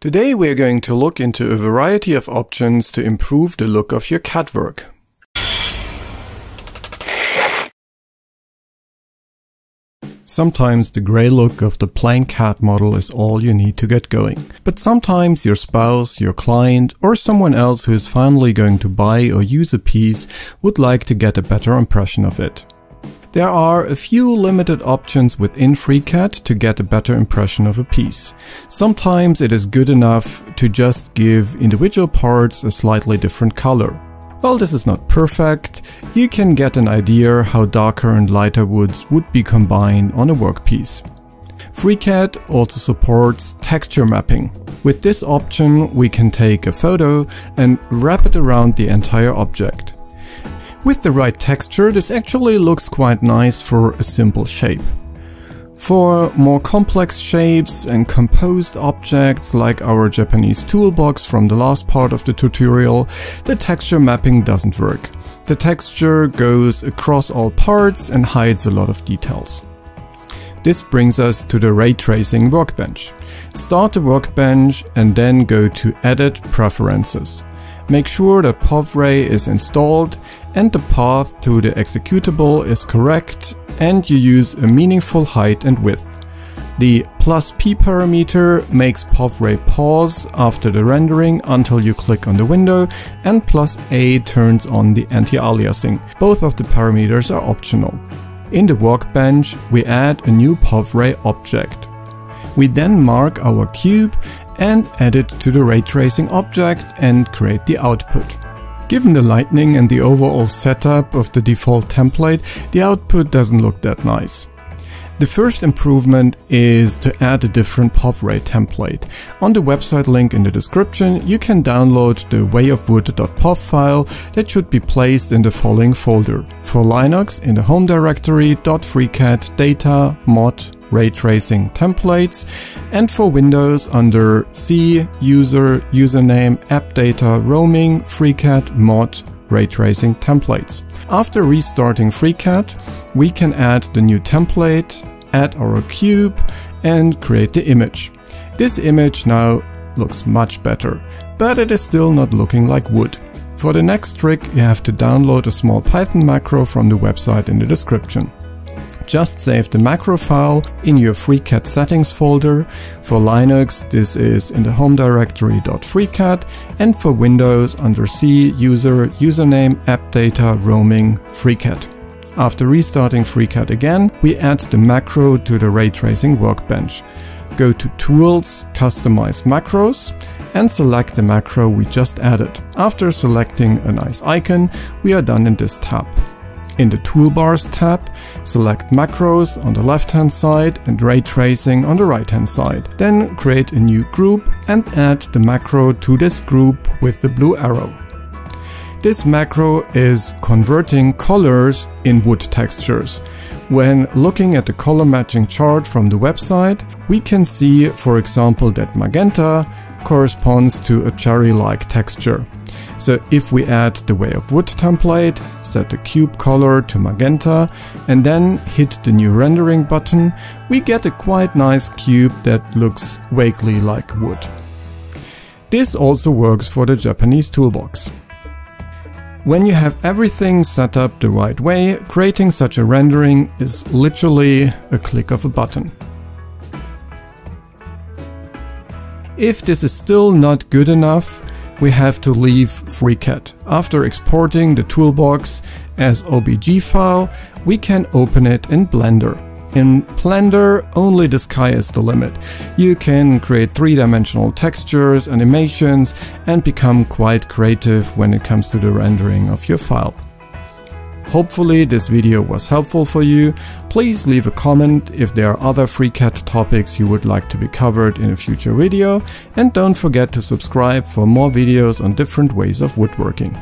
Today we are going to look into a variety of options to improve the look of your CAD work. Sometimes the grey look of the plain CAD model is all you need to get going. But sometimes your spouse, your client, or someone else who is finally going to buy or use a piece would like to get a better impression of it. There are a few limited options within FreeCAD to get a better impression of a piece. Sometimes it is good enough to just give individual parts a slightly different color. While this is not perfect, you can get an idea how darker and lighter woods would be combined on a workpiece. FreeCAD also supports texture mapping. With this option we can take a photo and wrap it around the entire object. With the right texture this actually looks quite nice for a simple shape. For more complex shapes and composed objects like our Japanese toolbox from the last part of the tutorial, the texture mapping doesn't work. The texture goes across all parts and hides a lot of details. This brings us to the Ray Tracing workbench. Start the workbench and then go to Edit Preferences. Make sure that PovRay is installed and the path to the executable is correct and you use a meaningful height and width. The plus p parameter makes PovRay pause after the rendering until you click on the window and plus a turns on the anti-aliasing. Both of the parameters are optional. In the workbench we add a new PovRay object. We then mark our cube and add it to the ray tracing object and create the output. Given the lighting and the overall setup of the default template, the output doesn't look that nice. The first improvement is to add a different PovRay template. On the website link in the description, you can download the wayofwood.pov file that should be placed in the following folder. For Linux in the home directory .freecad data mod ray tracing templates and for Windows under C, user, username, app data, roaming, FreeCAD, mod, ray tracing templates. After restarting FreeCAD, we can add the new template, add our cube and create the image. This image now looks much better, but it is still not looking like wood. For the next trick you have to download a small Python macro from the website in the description. Just save the macro file in your FreeCAD settings folder. For Linux this is in the home directory .freecad and for Windows under C, user, username, app data, roaming, FreeCAD. After restarting FreeCAD again, we add the macro to the ray tracing workbench. Go to Tools, Customize Macros and select the macro we just added. After selecting a nice icon, we are done in this tab. In the Toolbars tab, select Macros on the left hand side and Ray Tracing on the right hand side. Then create a new group and add the macro to this group with the blue arrow. This macro is converting colors in wood textures. When looking at the color matching chart from the website, we can see, for example, that magenta corresponds to a cherry-like texture. So if we add the Way of Wood template, set the cube color to magenta and then hit the new rendering button, we get a quite nice cube that looks vaguely like wood. This also works for the Japanese toolbox. When you have everything set up the right way, creating such a rendering is literally a click of a button. If this is still not good enough, we have to leave FreeCAD. After exporting the toolbox as OBJ file, we can open it in Blender. In Blender, only the sky is the limit. You can create three-dimensional textures, animations and become quite creative when it comes to the rendering of your file. Hopefully this video was helpful for you. Please leave a comment if there are other FreeCAD topics you would like to be covered in a future video and don't forget to subscribe for more videos on different ways of woodworking.